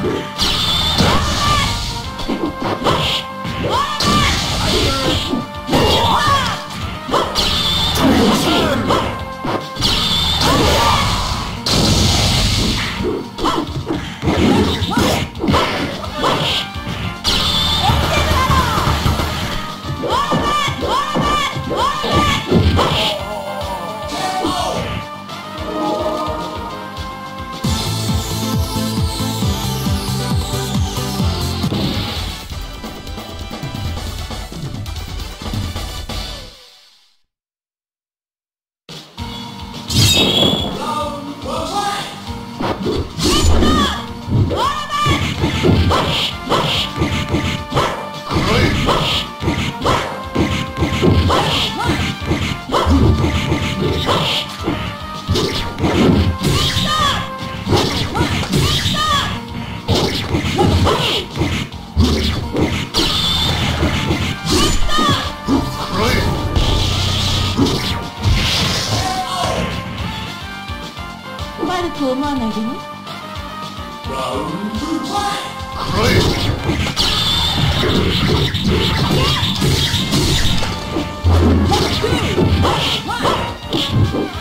Good. Yeah. One, two, one, one.